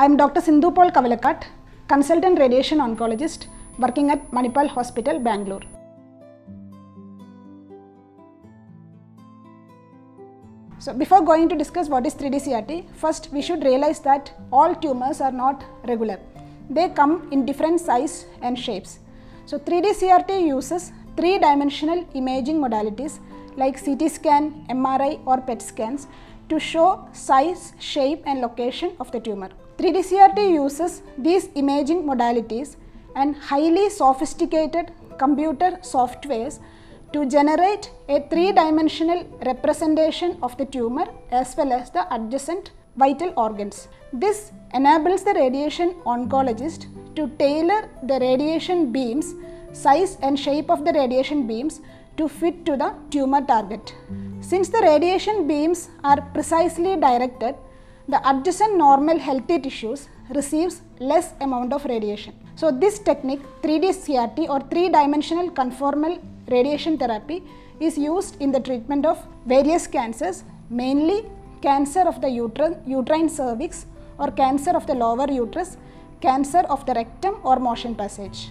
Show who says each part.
Speaker 1: I am Dr. Sindhu Paul Kavalakkat, consultant radiation oncologist working at Manipal Hospital, Bangalore. So before going to discuss what is 3D CRT, first we should realize that all tumors are not regular. They come in different size and shapes. So 3D CRT uses three-dimensional imaging modalities like CT scan, MRI or PET scans to show size, shape and location of the tumor. 3D CRT uses these imaging modalities and highly sophisticated computer softwares to generate a three-dimensional representation of the tumor as well as the adjacent vital organs. This enables the radiation oncologist to tailor the radiation beams, size and shape of the radiation beams to fit to the tumor target. Since the radiation beams are precisely directed, the adjacent normal healthy tissues receives less amount of radiation. So this technique 3D CRT or three-dimensional conformal radiation therapy is used in the treatment of various cancers mainly cancer of the uterine, uterine cervix or cancer of the lower uterus, cancer of the rectum or motion passage.